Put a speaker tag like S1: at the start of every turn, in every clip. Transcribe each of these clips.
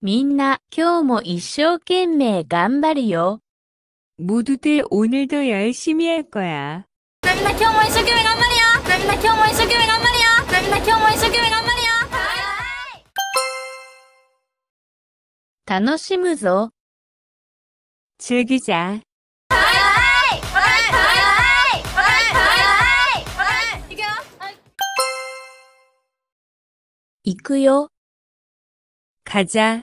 S1: みんな今日も一生懸命頑張るよ。
S2: 모두들 오늘도 열심히 할 거야.
S3: みんな今日も一生懸命頑張るよみんな今日も一生懸命頑張るよみんな今日も一生懸命頑張るよ
S1: 楽しむぞ。
S2: 즐기자.
S3: はいはいはいはいはいいくよはい
S1: 行くよ。
S2: 가자.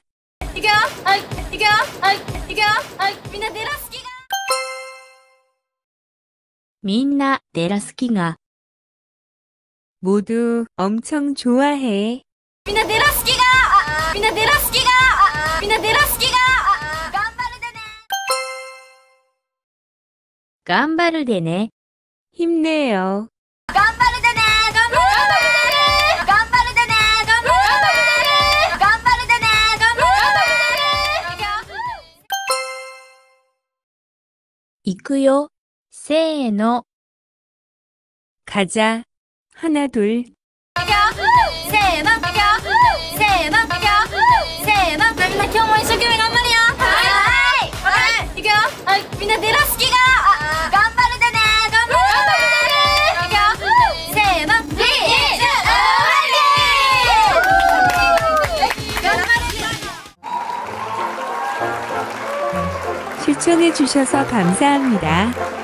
S3: いくよはいいくよはいいくよはいみんなデラスキが
S1: みんなデラスキが。
S2: 모두 엄청 좋아해.
S3: みんなデラスキがあみんなデラスキがあみんなデラスキがあ頑張るでね
S1: 頑張るでね。
S2: 힘내요.
S1: 行くよ。せーの。
S2: 가자. 하나 둘.
S3: いくよせーのいくよせーのいくよせーのみんな今日も一生懸命頑張るよはいはいいくよはいみんなデラスキがあ頑張るでね頑張るでねいくよせーのリーチ頑張るで
S2: 시청해주셔서 감사합니다.